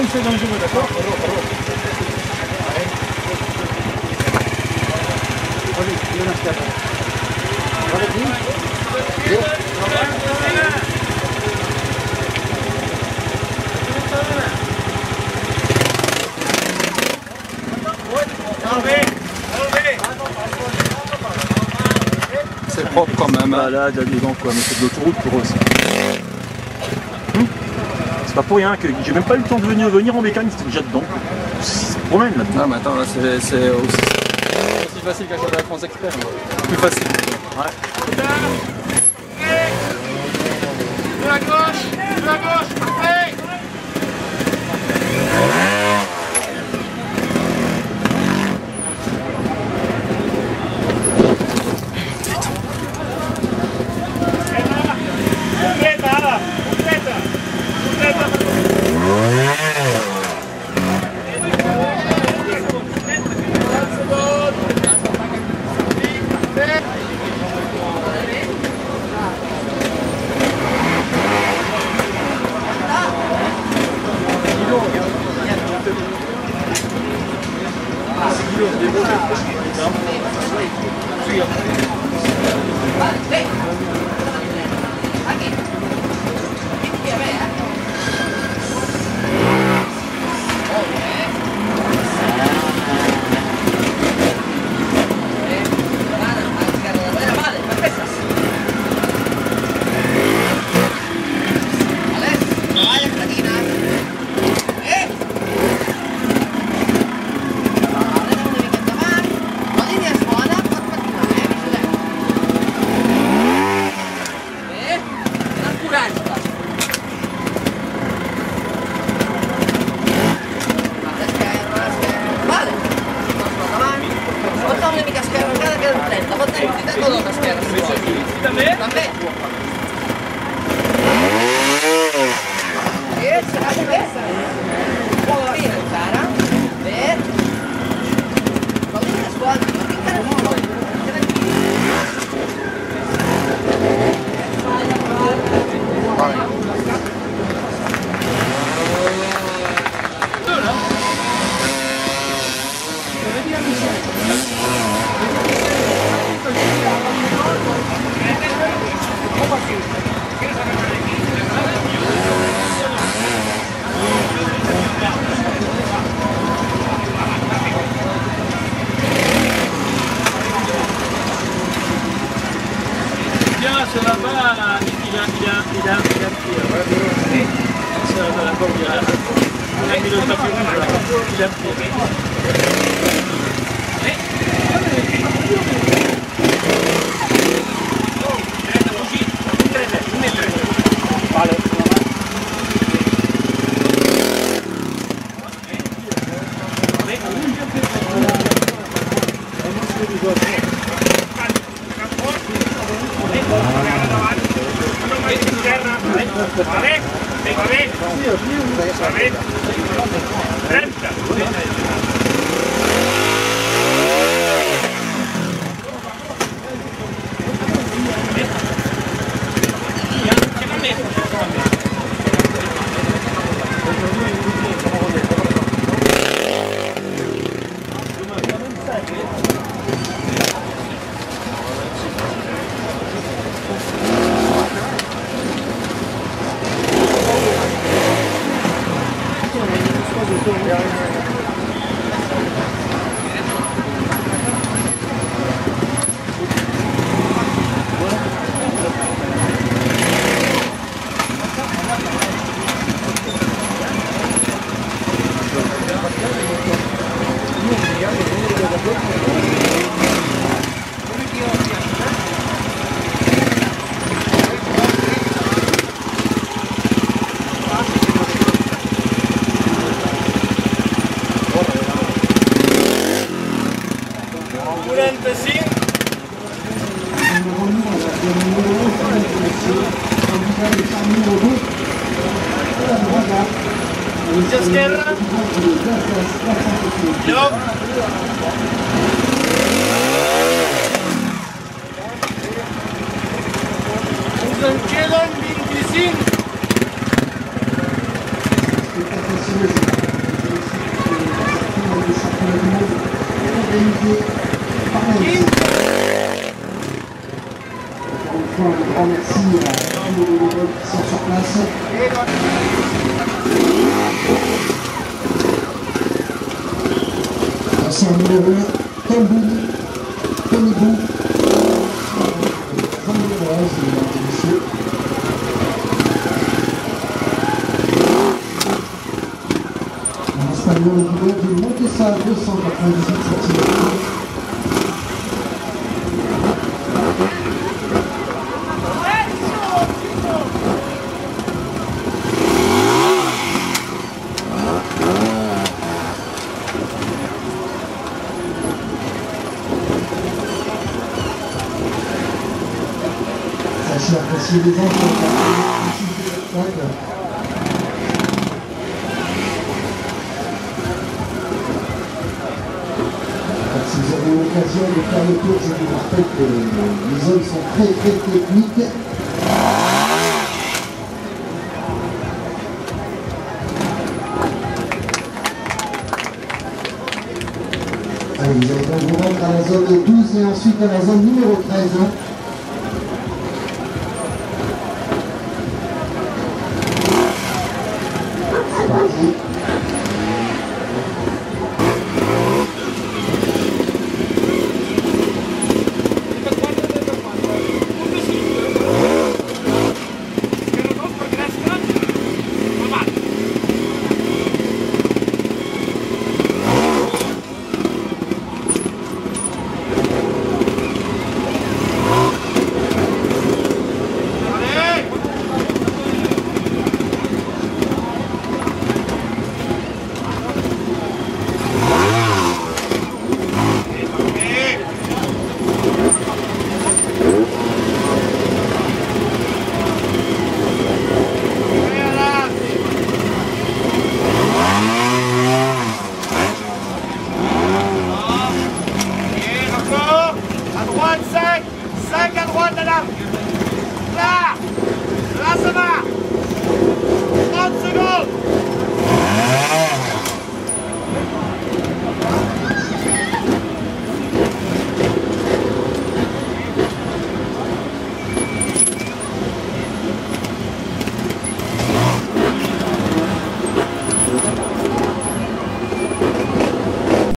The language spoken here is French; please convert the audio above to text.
où c'est dangereux, d'accord C'est propre quand même. hein. Bah là, il dedans quoi, mais c'est de l'autoroute pour eux c'est pas pour rien que j'ai même pas eu le temps de venir, venir en mécanique, c'était déjà dedans. C'est le problème là-dedans. Non mais attends, là c'est c'est aussi, aussi facile qu'un championnat de France expert. hein. Plus facile. De la gauche. De la gauche. Parfait. 一、二、三、四、五、六、七、八、Je ne sais pas si vous avez 30. durante cinco. Izquierda. Yo. Merci à tous qui sont sur place. C'est un 1, Tambouni, Tonibou, Jean Méloise, mesdames et messieurs. Un espagnol au niveau du Montessa 298 cm. Sachez apprécier les de la Si vous avez l'occasion de faire le tour, je vous rappelle que les zones sont très très techniques. Allez, vous allez donc vous rendre à la zone 12 et ensuite à la zone numéro 13.